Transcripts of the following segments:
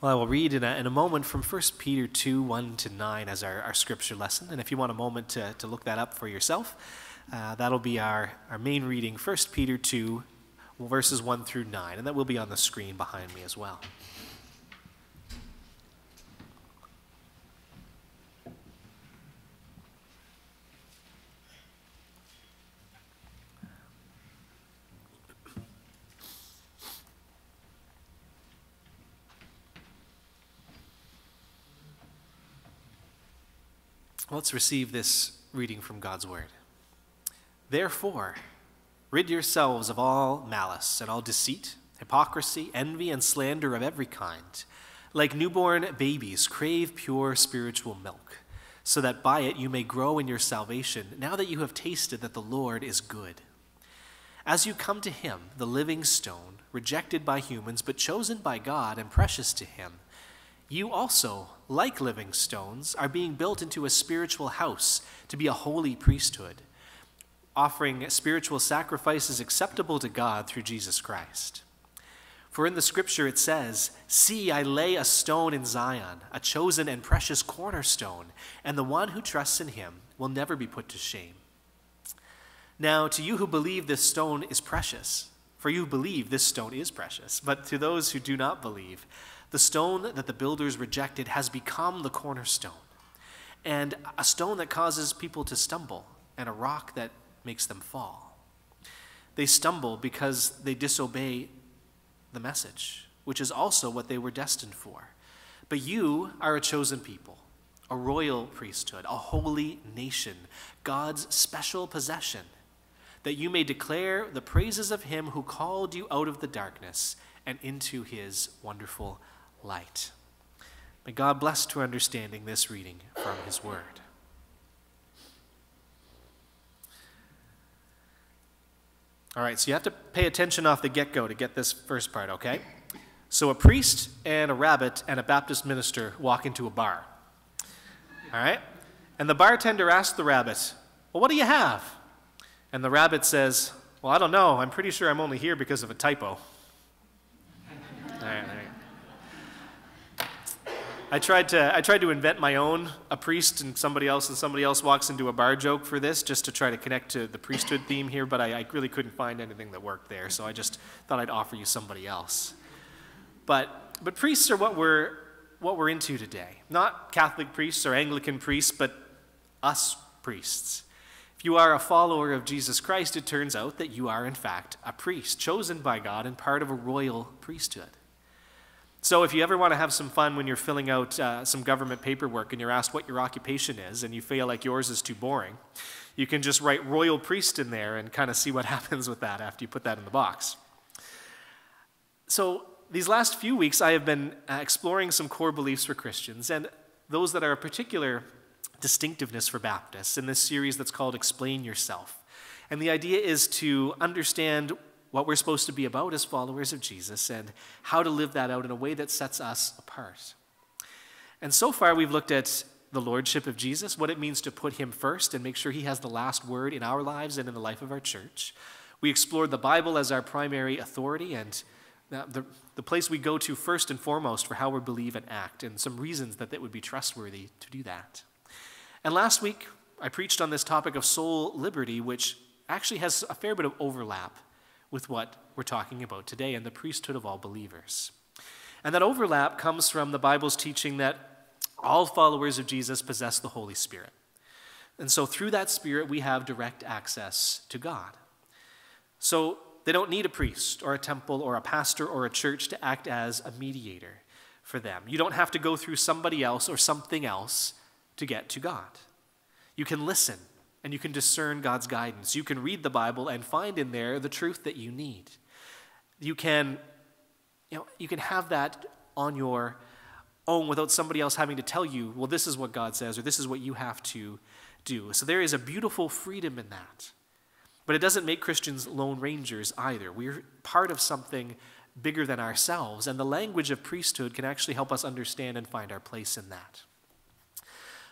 Well, I will read in a, in a moment from 1 Peter 2 1 to 9 as our, our scripture lesson. And if you want a moment to, to look that up for yourself, uh, that'll be our, our main reading 1 Peter 2, verses 1 through 9. And that will be on the screen behind me as well. Let's receive this reading from God's Word. Therefore, rid yourselves of all malice and all deceit, hypocrisy, envy, and slander of every kind. Like newborn babies, crave pure spiritual milk, so that by it you may grow in your salvation, now that you have tasted that the Lord is good. As you come to Him, the living stone, rejected by humans, but chosen by God and precious to Him, you also, like living stones, are being built into a spiritual house to be a holy priesthood, offering spiritual sacrifices acceptable to God through Jesus Christ. For in the scripture it says, See, I lay a stone in Zion, a chosen and precious cornerstone, and the one who trusts in him will never be put to shame. Now, to you who believe this stone is precious, for you believe this stone is precious, but to those who do not believe, the stone that the builders rejected has become the cornerstone, and a stone that causes people to stumble, and a rock that makes them fall. They stumble because they disobey the message, which is also what they were destined for. But you are a chosen people, a royal priesthood, a holy nation, God's special possession, that you may declare the praises of him who called you out of the darkness and into his wonderful light. May God bless to understanding this reading from His Word. All right, so you have to pay attention off the get go to get this first part, okay? So a priest and a rabbit and a Baptist minister walk into a bar. All right? And the bartender asks the rabbit, Well, what do you have? And the rabbit says, Well, I don't know. I'm pretty sure I'm only here because of a typo. All right. I tried to I tried to invent my own a priest and somebody else and somebody else walks into a bar joke for this just to try to connect to the priesthood theme here, but I, I really couldn't find anything that worked there, so I just thought I'd offer you somebody else. But but priests are what we're what we're into today. Not Catholic priests or Anglican priests, but us priests. If you are a follower of Jesus Christ, it turns out that you are in fact a priest, chosen by God and part of a royal priesthood. So, if you ever want to have some fun when you're filling out uh, some government paperwork and you're asked what your occupation is and you feel like yours is too boring, you can just write royal priest in there and kind of see what happens with that after you put that in the box. So, these last few weeks, I have been uh, exploring some core beliefs for Christians and those that are a particular distinctiveness for Baptists in this series that's called Explain Yourself. And the idea is to understand what we're supposed to be about as followers of Jesus and how to live that out in a way that sets us apart. And so far, we've looked at the lordship of Jesus, what it means to put him first and make sure he has the last word in our lives and in the life of our church. We explored the Bible as our primary authority and the, the place we go to first and foremost for how we believe and act, and some reasons that it would be trustworthy to do that. And last week, I preached on this topic of soul liberty, which actually has a fair bit of overlap with what we're talking about today and the priesthood of all believers. And that overlap comes from the Bible's teaching that all followers of Jesus possess the Holy Spirit. And so through that Spirit, we have direct access to God. So they don't need a priest or a temple or a pastor or a church to act as a mediator for them. You don't have to go through somebody else or something else to get to God. You can listen and you can discern God's guidance. You can read the Bible and find in there the truth that you need. You can, you know, you can have that on your own without somebody else having to tell you, well, this is what God says, or this is what you have to do. So there is a beautiful freedom in that. But it doesn't make Christians lone rangers either. We're part of something bigger than ourselves, and the language of priesthood can actually help us understand and find our place in that.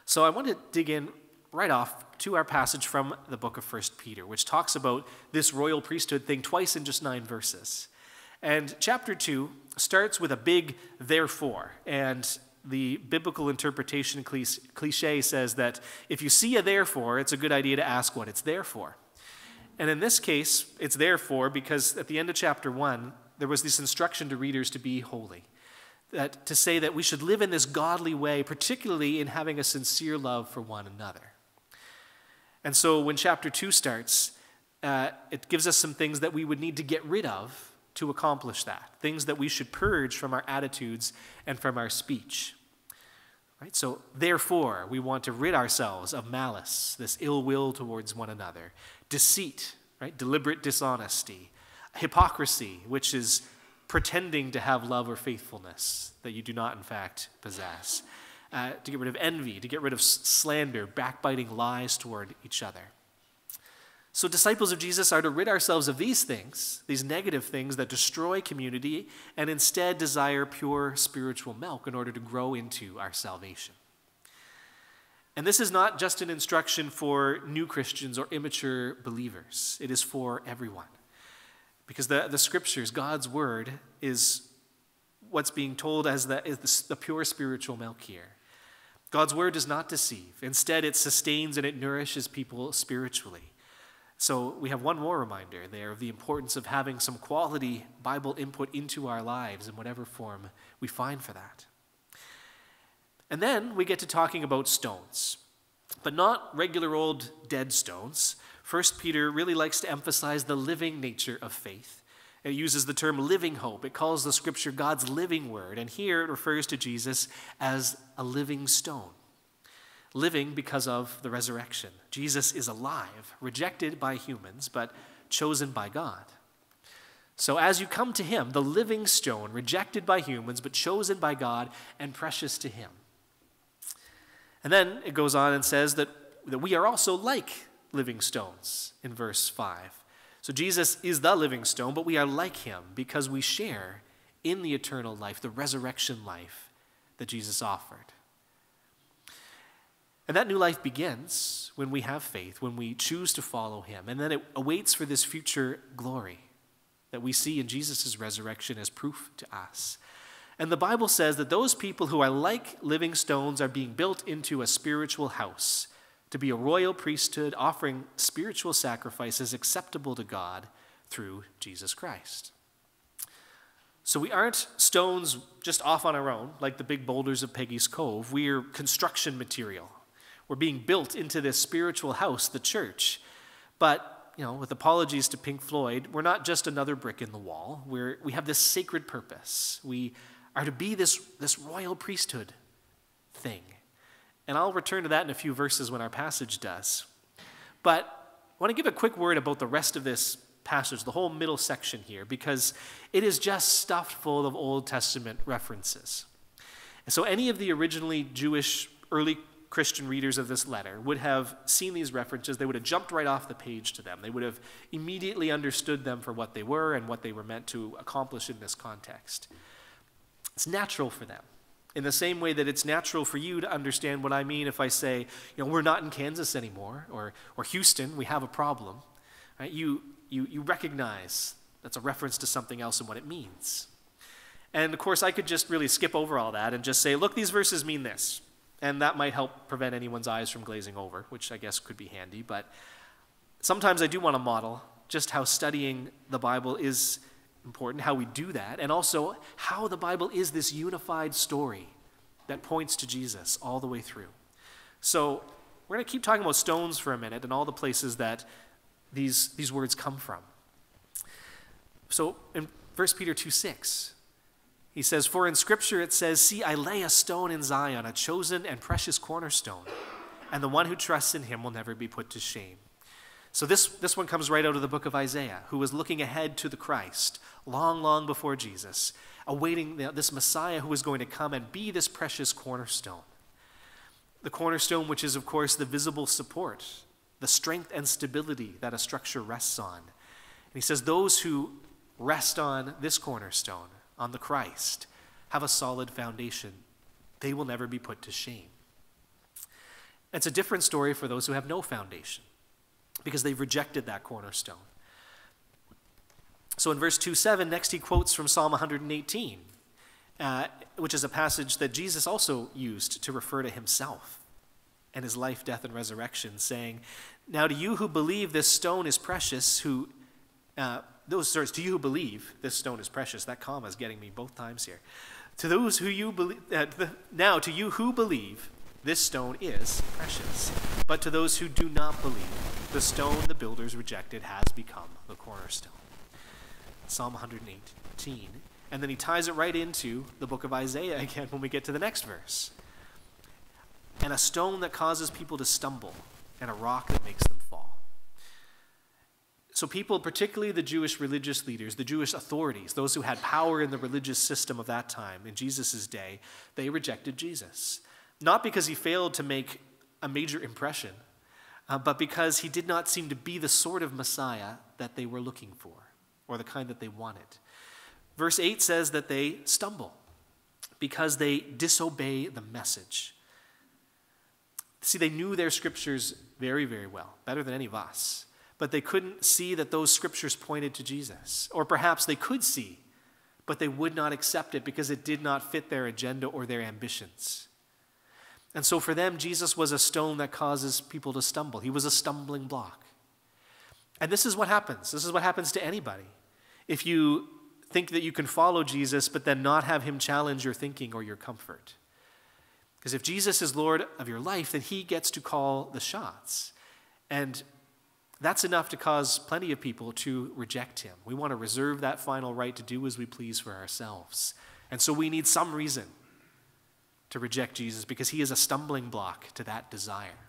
So I want to dig in right off to our passage from the book of 1 Peter, which talks about this royal priesthood thing twice in just nine verses. And chapter 2 starts with a big therefore. And the biblical interpretation cliche says that if you see a therefore, it's a good idea to ask what it's there for. And in this case, it's therefore because at the end of chapter 1, there was this instruction to readers to be holy. That, to say that we should live in this godly way, particularly in having a sincere love for one another. And so when chapter 2 starts, uh, it gives us some things that we would need to get rid of to accomplish that, things that we should purge from our attitudes and from our speech. Right? So, therefore, we want to rid ourselves of malice, this ill will towards one another, deceit, right? deliberate dishonesty, hypocrisy, which is pretending to have love or faithfulness that you do not, in fact, possess, uh, to get rid of envy, to get rid of slander, backbiting lies toward each other. So, disciples of Jesus are to rid ourselves of these things, these negative things that destroy community, and instead desire pure spiritual milk in order to grow into our salvation. And this is not just an instruction for new Christians or immature believers, it is for everyone. Because the, the scriptures, God's word, is what's being told as the, is the pure spiritual milk here. God's word does not deceive. Instead, it sustains and it nourishes people spiritually. So we have one more reminder there of the importance of having some quality Bible input into our lives in whatever form we find for that. And then we get to talking about stones, but not regular old dead stones. First Peter really likes to emphasize the living nature of faith. It uses the term living hope. It calls the scripture God's living word, and here it refers to Jesus as a living stone living because of the resurrection. Jesus is alive, rejected by humans, but chosen by God. So, as you come to him, the living stone, rejected by humans, but chosen by God and precious to him. And then it goes on and says that, that we are also like living stones in verse 5. So, Jesus is the living stone, but we are like him because we share in the eternal life, the resurrection life that Jesus offered. And that new life begins when we have faith, when we choose to follow him. And then it awaits for this future glory that we see in Jesus' resurrection as proof to us. And the Bible says that those people who are like living stones are being built into a spiritual house to be a royal priesthood offering spiritual sacrifices acceptable to God through Jesus Christ. So we aren't stones just off on our own, like the big boulders of Peggy's Cove. We're construction material we're being built into this spiritual house, the church. But, you know, with apologies to Pink Floyd, we're not just another brick in the wall. We're, we have this sacred purpose. We are to be this, this royal priesthood thing. And I'll return to that in a few verses when our passage does. But I want to give a quick word about the rest of this passage, the whole middle section here, because it is just stuffed full of Old Testament references. And so, any of the originally Jewish early Christian readers of this letter would have seen these references, they would have jumped right off the page to them. They would have immediately understood them for what they were and what they were meant to accomplish in this context. It's natural for them. In the same way that it's natural for you to understand what I mean if I say, you know, we're not in Kansas anymore, or, or Houston, we have a problem. Right? You, you, you recognize that's a reference to something else and what it means. And of course, I could just really skip over all that and just say, look, these verses mean this. And that might help prevent anyone's eyes from glazing over, which I guess could be handy. But sometimes I do want to model just how studying the Bible is important, how we do that, and also how the Bible is this unified story that points to Jesus all the way through. So we're going to keep talking about stones for a minute and all the places that these, these words come from. So in 1 Peter 2 6, he says, For in Scripture it says, See, I lay a stone in Zion, a chosen and precious cornerstone, and the one who trusts in him will never be put to shame. So this, this one comes right out of the book of Isaiah, who was looking ahead to the Christ long, long before Jesus, awaiting this Messiah who was going to come and be this precious cornerstone. The cornerstone, which is, of course, the visible support, the strength and stability that a structure rests on. And he says, Those who rest on this cornerstone on the Christ, have a solid foundation. They will never be put to shame. It's a different story for those who have no foundation because they've rejected that cornerstone. So in verse 2 7, next he quotes from Psalm 118, uh, which is a passage that Jesus also used to refer to himself and his life, death, and resurrection, saying, Now to you who believe this stone is precious, who, uh, those sorts, to you who believe this stone is precious, that comma is getting me both times here. To those who you believe, uh, now to you who believe, this stone is precious. But to those who do not believe, the stone the builders rejected has become the cornerstone. Psalm 118. And then he ties it right into the book of Isaiah again when we get to the next verse. And a stone that causes people to stumble, and a rock that makes them fall. So, people, particularly the Jewish religious leaders, the Jewish authorities, those who had power in the religious system of that time, in Jesus' day, they rejected Jesus. Not because he failed to make a major impression, uh, but because he did not seem to be the sort of Messiah that they were looking for or the kind that they wanted. Verse 8 says that they stumble because they disobey the message. See, they knew their scriptures very, very well, better than any of us, but they couldn't see that those scriptures pointed to Jesus. Or perhaps they could see, but they would not accept it because it did not fit their agenda or their ambitions. And so for them, Jesus was a stone that causes people to stumble. He was a stumbling block. And this is what happens. This is what happens to anybody. If you think that you can follow Jesus, but then not have him challenge your thinking or your comfort. Because if Jesus is Lord of your life, then he gets to call the shots. And that's enough to cause plenty of people to reject him. We want to reserve that final right to do as we please for ourselves. And so we need some reason to reject Jesus because he is a stumbling block to that desire.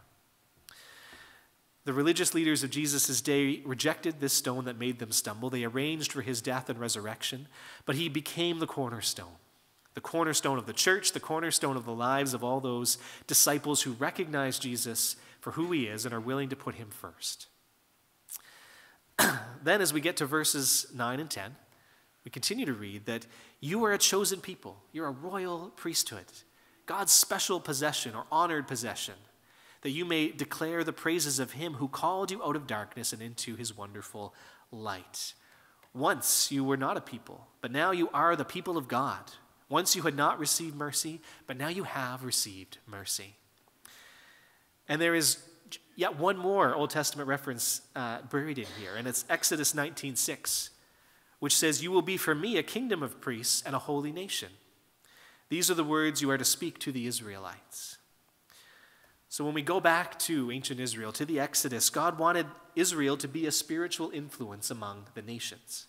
The religious leaders of Jesus' day rejected this stone that made them stumble. They arranged for his death and resurrection, but he became the cornerstone. The cornerstone of the church, the cornerstone of the lives of all those disciples who recognize Jesus for who he is and are willing to put him first. then, as we get to verses 9 and 10, we continue to read that you are a chosen people, you're a royal priesthood, God's special possession or honored possession that you may declare the praises of him who called you out of darkness and into his wonderful light. Once you were not a people, but now you are the people of God. Once you had not received mercy, but now you have received mercy. And there is yet one more Old Testament reference uh, buried in here, and it's Exodus 19:6, which says, "You will be for me a kingdom of priests and a holy nation." These are the words you are to speak to the Israelites. So, when we go back to ancient Israel, to the Exodus, God wanted Israel to be a spiritual influence among the nations.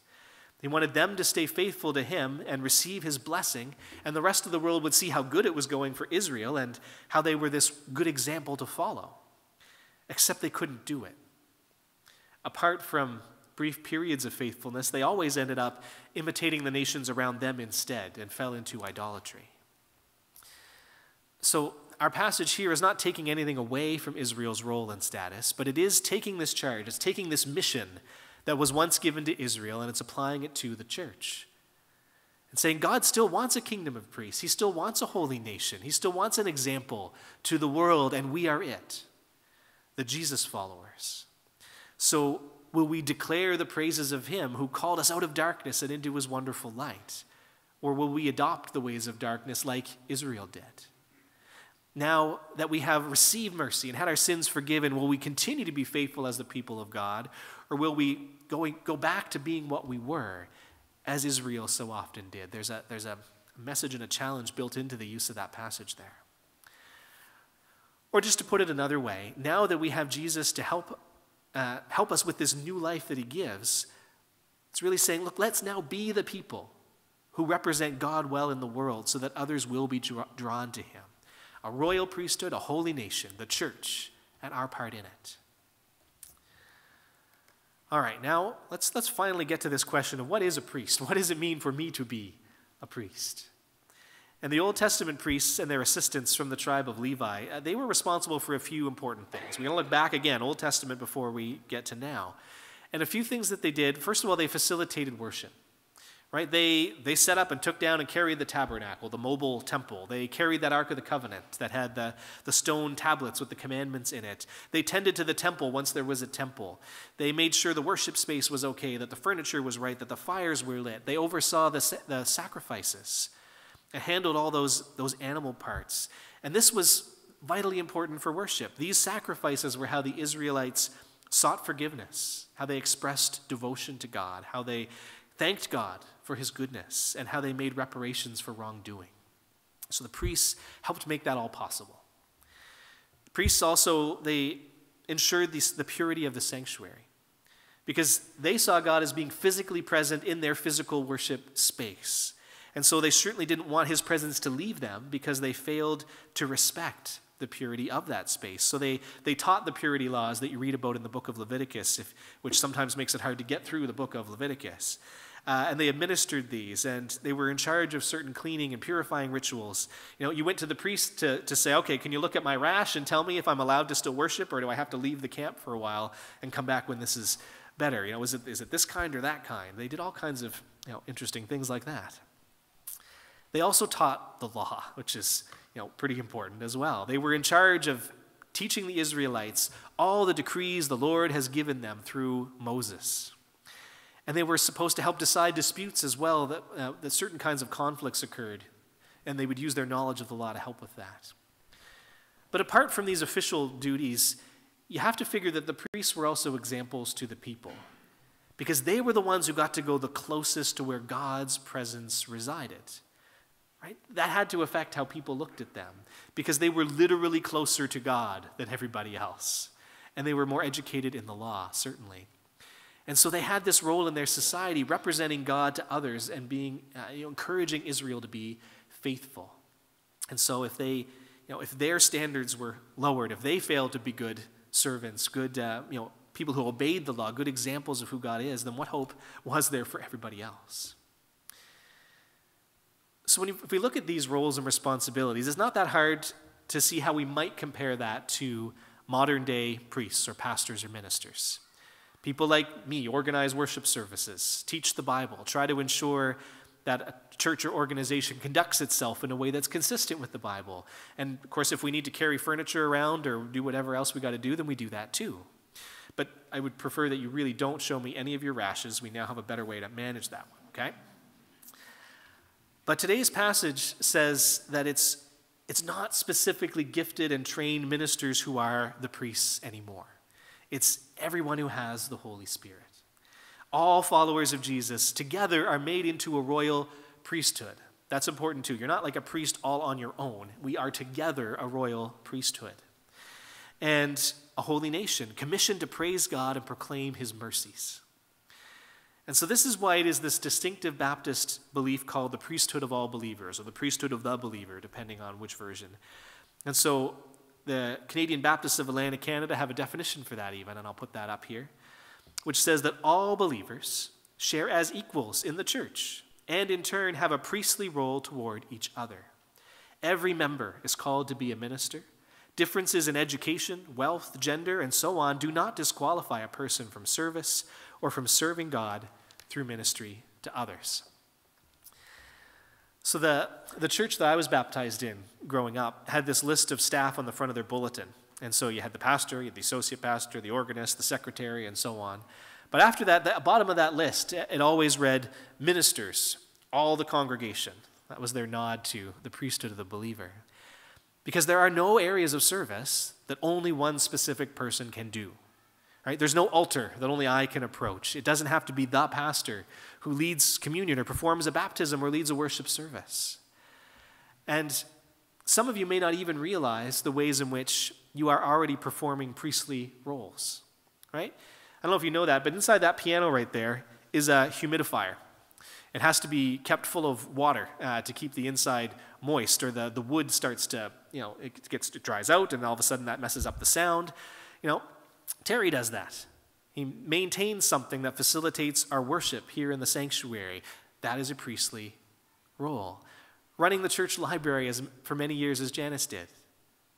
He wanted them to stay faithful to Him and receive His blessing, and the rest of the world would see how good it was going for Israel and how they were this good example to follow. Except they couldn't do it. Apart from brief periods of faithfulness, they always ended up imitating the nations around them instead and fell into idolatry. So, our passage here is not taking anything away from Israel's role and status, but it is taking this charge, it's taking this mission that was once given to Israel and it's applying it to the church. And saying God still wants a kingdom of priests, He still wants a holy nation, He still wants an example to the world, and we are it, the Jesus followers. So, will we declare the praises of Him who called us out of darkness and into His wonderful light? Or will we adopt the ways of darkness like Israel did? now that we have received mercy and had our sins forgiven, will we continue to be faithful as the people of God? Or will we go, go back to being what we were, as Israel so often did? There's a, there's a message and a challenge built into the use of that passage there. Or just to put it another way, now that we have Jesus to help, uh, help us with this new life that he gives, it's really saying, look, let's now be the people who represent God well in the world so that others will be drawn to him a royal priesthood, a holy nation, the church, and our part in it. All right, now let's, let's finally get to this question of what is a priest? What does it mean for me to be a priest? And the Old Testament priests and their assistants from the tribe of Levi, uh, they were responsible for a few important things. We're going to look back again, Old Testament, before we get to now. And a few things that they did first of all, they facilitated worship. right? They, they set up and took down and carried the tabernacle, the mobile temple. They carried that Ark of the Covenant that had the, the stone tablets with the commandments in it. They tended to the temple once there was a temple. They made sure the worship space was okay, that the furniture was right, that the fires were lit. They oversaw the, the sacrifices and handled all those, those animal parts. And this was vitally important for worship. These sacrifices were how the Israelites sought forgiveness, how they expressed devotion to God, how they thanked God for his goodness and how they made reparations for wrongdoing. So the priests helped make that all possible. The priests also they ensured the, the purity of the sanctuary because they saw God as being physically present in their physical worship space. And so they certainly didn't want his presence to leave them because they failed to respect the purity of that space. So they, they taught the purity laws that you read about in the book of Leviticus, if, which sometimes makes it hard to get through the book of Leviticus. Uh, and they administered these, and they were in charge of certain cleaning and purifying rituals. You know, you went to the priest to, to say, okay, can you look at my rash and tell me if I'm allowed to still worship, or do I have to leave the camp for a while and come back when this is better? You know, is it, is it this kind or that kind? They did all kinds of you know, interesting things like that. They also taught the law, which is you know, pretty important as well. They were in charge of teaching the Israelites all the decrees the Lord has given them through Moses. And they were supposed to help decide disputes as well, that, uh, that certain kinds of conflicts occurred, and they would use their knowledge of the law to help with that. But apart from these official duties, you have to figure that the priests were also examples to the people, because they were the ones who got to go the closest to where God's presence resided. Right? That had to affect how people looked at them, because they were literally closer to God than everybody else. And they were more educated in the law, certainly. And so they had this role in their society, representing God to others and being, uh, you know, encouraging Israel to be faithful. And so if they, you know, if their standards were lowered, if they failed to be good servants, good, uh, you know, people who obeyed the law, good examples of who God is, then what hope was there for everybody else? So when you, if we look at these roles and responsibilities, it's not that hard to see how we might compare that to modern day priests or pastors or ministers. People like me organize worship services, teach the Bible, try to ensure that a church or organization conducts itself in a way that's consistent with the Bible. And of course, if we need to carry furniture around or do whatever else we got to do, then we do that too. But I would prefer that you really don't show me any of your rashes. We now have a better way to manage that one, okay? But today's passage says that it's, it's not specifically gifted and trained ministers who are the priests anymore. It's everyone who has the Holy Spirit. All followers of Jesus together are made into a royal priesthood. That's important too. You're not like a priest all on your own. We are together a royal priesthood. And a holy nation, commissioned to praise God and proclaim his mercies. And so, this is why it is this distinctive Baptist belief called the priesthood of all believers, or the priesthood of the believer, depending on which version. And so, the Canadian Baptists of Atlantic Canada have a definition for that, even, and I'll put that up here, which says that all believers share as equals in the church and in turn have a priestly role toward each other. Every member is called to be a minister. Differences in education, wealth, gender, and so on do not disqualify a person from service or from serving God through ministry to others. So, the, the church that I was baptized in growing up had this list of staff on the front of their bulletin. And so you had the pastor, you had the associate pastor, the organist, the secretary, and so on. But after that, the bottom of that list, it always read ministers, all the congregation. That was their nod to the priesthood of the believer. Because there are no areas of service that only one specific person can do. Right? There's no altar that only I can approach. It doesn't have to be the pastor who leads communion or performs a baptism or leads a worship service. And some of you may not even realize the ways in which you are already performing priestly roles. Right? I don't know if you know that, but inside that piano right there is a humidifier. It has to be kept full of water uh, to keep the inside moist, or the, the wood starts to, you know, it gets it dries out, and all of a sudden that messes up the sound. You know, Terry does that. He maintains something that facilitates our worship here in the sanctuary. That is a priestly role. Running the church library as, for many years, as Janice did,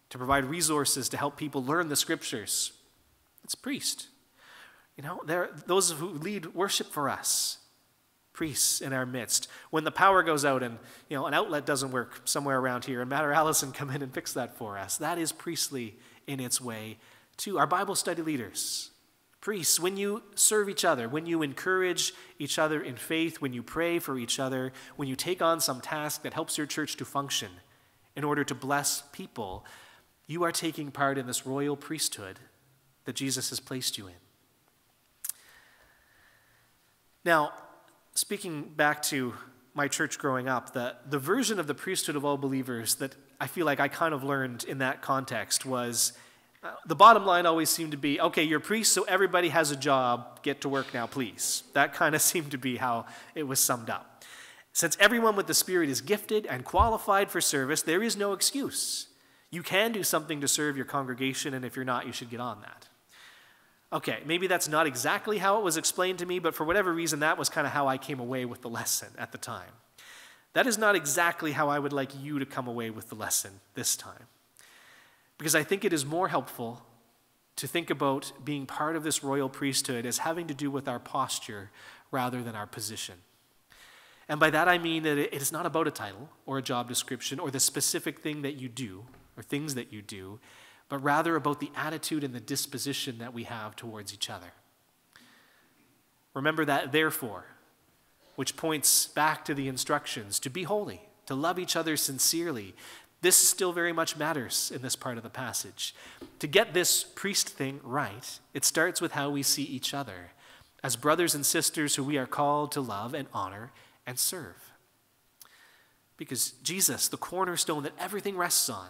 to provide resources to help people learn the scriptures. It's priest. You know, there those who lead worship for us, priests in our midst. When the power goes out and you know an outlet doesn't work somewhere around here, and Matt or Allison come in and fix that for us, that is priestly in its way too. Our Bible study leaders, priests, when you serve each other, when you encourage each other in faith, when you pray for each other, when you take on some task that helps your church to function in order to bless people, you are taking part in this royal priesthood that Jesus has placed you in. Now, speaking back to my church growing up, the, the version of the priesthood of all believers that I feel like I kind of learned in that context was the bottom line always seemed to be okay, you're priest, so everybody has a job, get to work now, please. That kind of seemed to be how it was summed up. Since everyone with the Spirit is gifted and qualified for service, there is no excuse. You can do something to serve your congregation, and if you're not, you should get on that. Okay, maybe that's not exactly how it was explained to me, but for whatever reason, that was kind of how I came away with the lesson at the time. That is not exactly how I would like you to come away with the lesson this time. Because I think it is more helpful to think about being part of this royal priesthood as having to do with our posture rather than our position. And by that I mean that it is not about a title or a job description or the specific thing that you do or things that you do but rather about the attitude and the disposition that we have towards each other. Remember that, therefore, which points back to the instructions to be holy, to love each other sincerely. This still very much matters in this part of the passage. To get this priest thing right, it starts with how we see each other as brothers and sisters who we are called to love and honor and serve. Because Jesus, the cornerstone that everything rests on,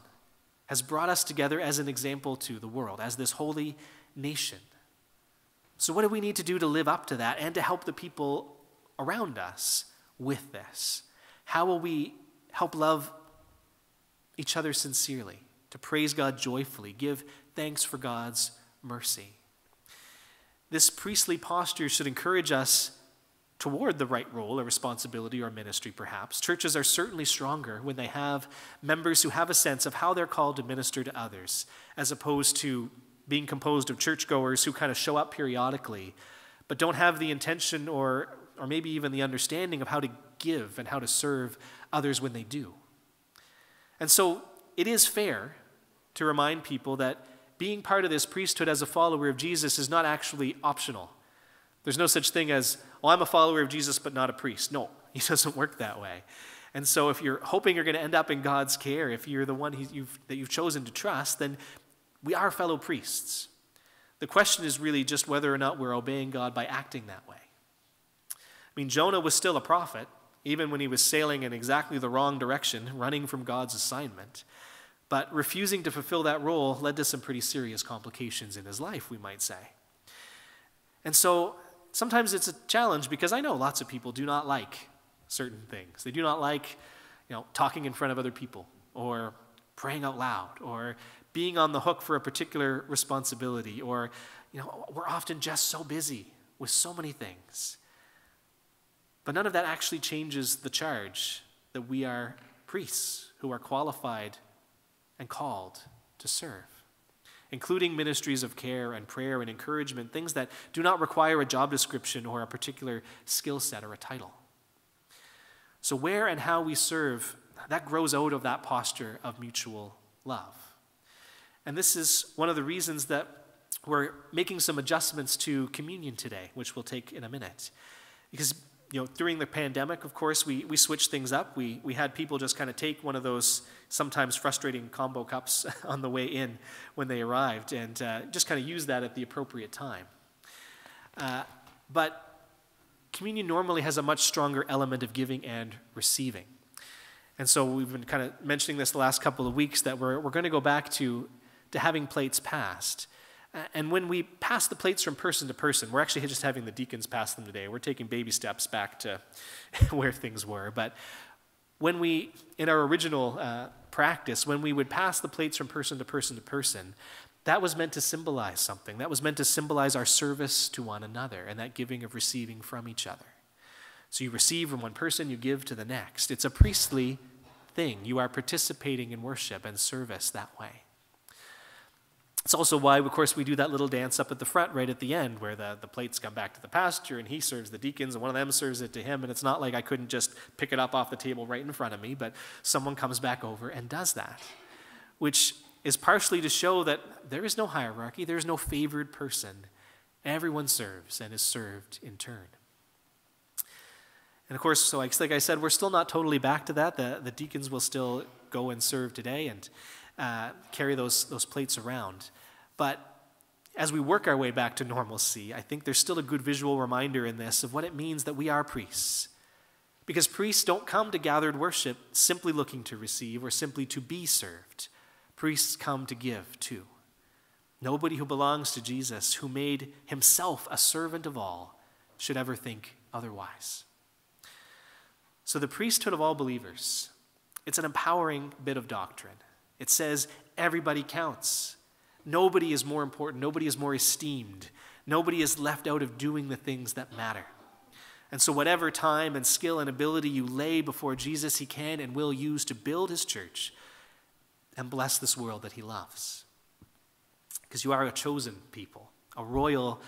has brought us together as an example to the world, as this holy nation. So, what do we need to do to live up to that and to help the people around us with this? How will we help love each other sincerely, to praise God joyfully, give thanks for God's mercy? This priestly posture should encourage us toward the right role or responsibility or ministry, perhaps. Churches are certainly stronger when they have members who have a sense of how they're called to minister to others, as opposed to being composed of churchgoers who kind of show up periodically, but don't have the intention or, or maybe even the understanding of how to give and how to serve others when they do. And so it is fair to remind people that being part of this priesthood as a follower of Jesus is not actually optional. There's no such thing as, well, I'm a follower of Jesus, but not a priest. No, he doesn't work that way. And so, if you're hoping you're going to end up in God's care, if you're the one you've, that you've chosen to trust, then we are fellow priests. The question is really just whether or not we're obeying God by acting that way. I mean, Jonah was still a prophet, even when he was sailing in exactly the wrong direction, running from God's assignment. But refusing to fulfill that role led to some pretty serious complications in his life, we might say. And so, sometimes it's a challenge because I know lots of people do not like certain things. They do not like, you know, talking in front of other people or praying out loud or being on the hook for a particular responsibility or, you know, we're often just so busy with so many things. But none of that actually changes the charge that we are priests who are qualified and called to serve including ministries of care and prayer and encouragement, things that do not require a job description or a particular skill set or a title. So, where and how we serve, that grows out of that posture of mutual love. And this is one of the reasons that we're making some adjustments to communion today, which we'll take in a minute. Because you know, during the pandemic, of course, we, we switched things up. We, we had people just kind of take one of those sometimes frustrating combo cups on the way in when they arrived and uh, just kind of use that at the appropriate time. Uh, but communion normally has a much stronger element of giving and receiving. And so we've been kind of mentioning this the last couple of weeks that we're, we're going to go back to, to having plates passed. And when we pass the plates from person to person, we're actually just having the deacons pass them today. We're taking baby steps back to where things were. But when we, in our original uh, practice, when we would pass the plates from person to person to person, that was meant to symbolize something. That was meant to symbolize our service to one another and that giving of receiving from each other. So you receive from one person, you give to the next. It's a priestly thing. You are participating in worship and service that way. It's also why, of course, we do that little dance up at the front right at the end where the, the plates come back to the pastor and he serves the deacons and one of them serves it to him. And it's not like I couldn't just pick it up off the table right in front of me, but someone comes back over and does that, which is partially to show that there is no hierarchy, there is no favored person. Everyone serves and is served in turn. And of course, so like, like I said, we're still not totally back to that. The, the deacons will still go and serve today and uh, carry those, those plates around. But as we work our way back to normalcy, I think there's still a good visual reminder in this of what it means that we are priests. Because priests don't come to gathered worship simply looking to receive or simply to be served. Priests come to give too. Nobody who belongs to Jesus, who made himself a servant of all, should ever think otherwise. So, the priesthood of all believers, it's an empowering bit of doctrine. It says everybody counts. Nobody is more important. Nobody is more esteemed. Nobody is left out of doing the things that matter. And so, whatever time and skill and ability you lay before Jesus, He can and will use to build His church and bless this world that He loves. Because you are a chosen people, a royal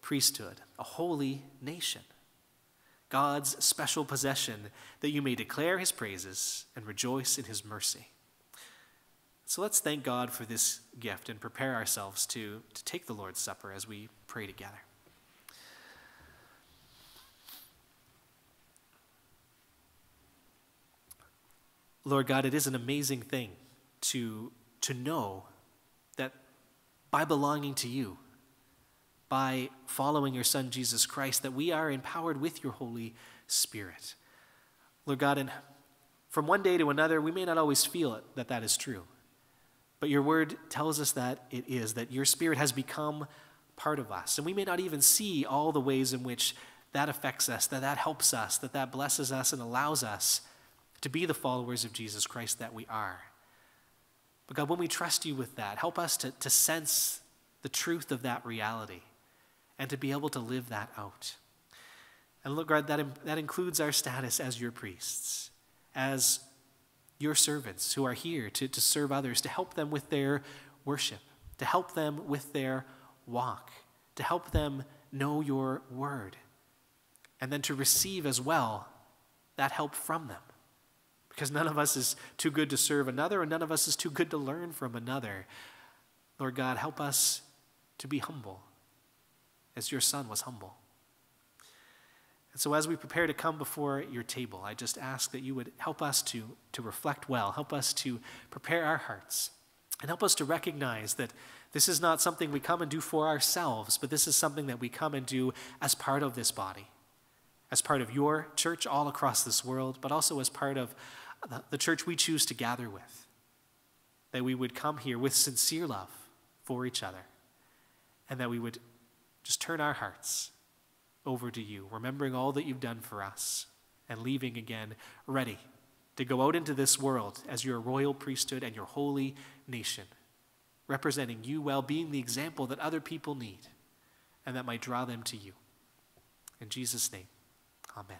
priesthood, a holy nation. God's special possession, that you may declare his praises and rejoice in his mercy. So let's thank God for this gift and prepare ourselves to, to take the Lord's Supper as we pray together. Lord God, it is an amazing thing to, to know that by belonging to you, by following your Son, Jesus Christ, that we are empowered with your Holy Spirit. Lord God, and from one day to another, we may not always feel it that that is true. But your word tells us that it is, that your spirit has become part of us. And we may not even see all the ways in which that affects us, that that helps us, that that blesses us and allows us to be the followers of Jesus Christ that we are. But God, when we trust you with that, help us to, to sense the truth of that reality and to be able to live that out. And look, God, that, that includes our status as your priests, as your servants who are here to, to serve others, to help them with their worship, to help them with their walk, to help them know your word, and then to receive as well that help from them. Because none of us is too good to serve another, and none of us is too good to learn from another. Lord God, help us to be humble as your son was humble. And so, as we prepare to come before your table, I just ask that you would help us to, to reflect well, help us to prepare our hearts, and help us to recognize that this is not something we come and do for ourselves, but this is something that we come and do as part of this body, as part of your church all across this world, but also as part of the church we choose to gather with. That we would come here with sincere love for each other, and that we would just turn our hearts over to you, remembering all that you've done for us, and leaving again ready to go out into this world as your royal priesthood and your holy nation, representing you well, being the example that other people need, and that might draw them to you. In Jesus' name, amen.